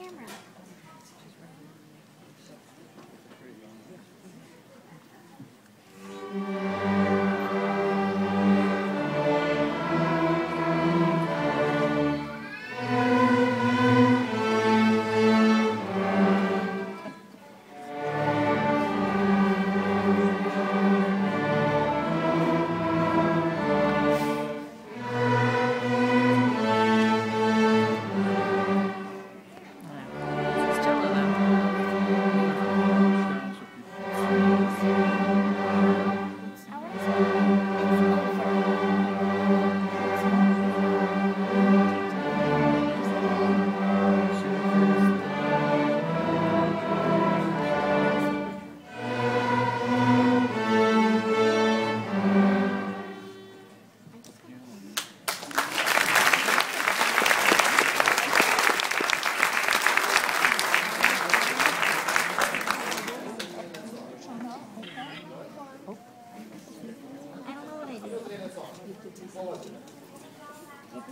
camera.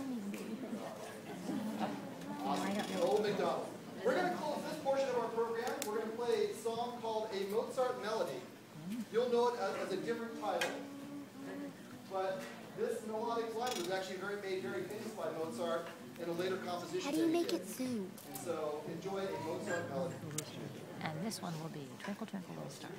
Even do anything. No, I don't know. Old McDonald. We're going to close this portion of our program. We're going to play a song called A Mozart Melody. You'll know it as, as a different title. But this melodic line was actually very made very famous by Mozart in a later composition. How do you make it sing? And so enjoy a Mozart melody. And this one will be Twinkle Twinkle Little Star.